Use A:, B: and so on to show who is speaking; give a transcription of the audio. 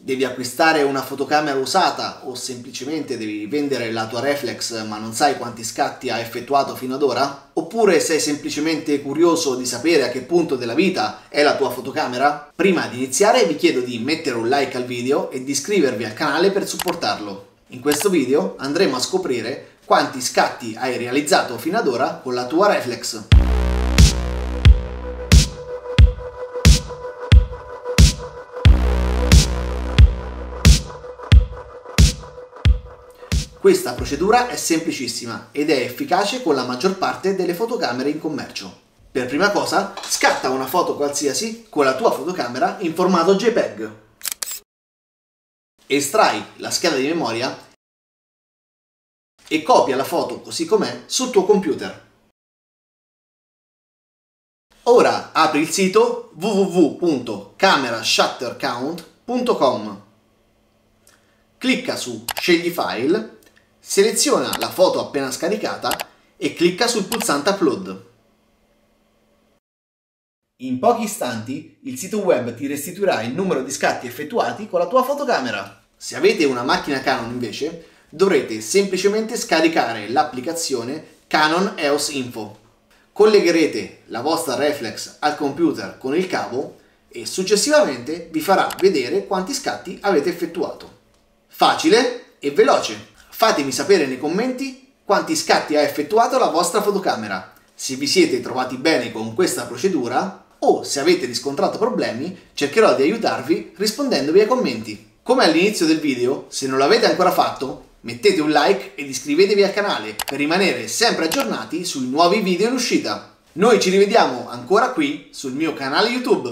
A: Devi acquistare una fotocamera usata o semplicemente devi vendere la tua reflex ma non sai quanti scatti ha effettuato fino ad ora? Oppure sei semplicemente curioso di sapere a che punto della vita è la tua fotocamera? Prima di iniziare vi chiedo di mettere un like al video e di iscrivervi al canale per supportarlo. In questo video andremo a scoprire quanti scatti hai realizzato fino ad ora con la tua reflex. Questa procedura è semplicissima ed è efficace con la maggior parte delle fotocamere in commercio. Per prima cosa, scatta una foto qualsiasi con la tua fotocamera in formato JPEG. Estrai la scheda di memoria e copia la foto così com'è sul tuo computer. Ora apri il sito www.camerashuttercount.com Clicca su Scegli file Seleziona la foto appena scaricata e clicca sul pulsante Upload. In pochi istanti il sito web ti restituirà il numero di scatti effettuati con la tua fotocamera. Se avete una macchina Canon invece dovrete semplicemente scaricare l'applicazione Canon EOS Info. Collegherete la vostra reflex al computer con il cavo e successivamente vi farà vedere quanti scatti avete effettuato. Facile e veloce. Fatemi sapere nei commenti quanti scatti ha effettuato la vostra fotocamera, se vi siete trovati bene con questa procedura o se avete riscontrato problemi cercherò di aiutarvi rispondendovi ai commenti. Come all'inizio del video, se non l'avete ancora fatto, mettete un like ed iscrivetevi al canale per rimanere sempre aggiornati sui nuovi video in uscita. Noi ci rivediamo ancora qui sul mio canale YouTube.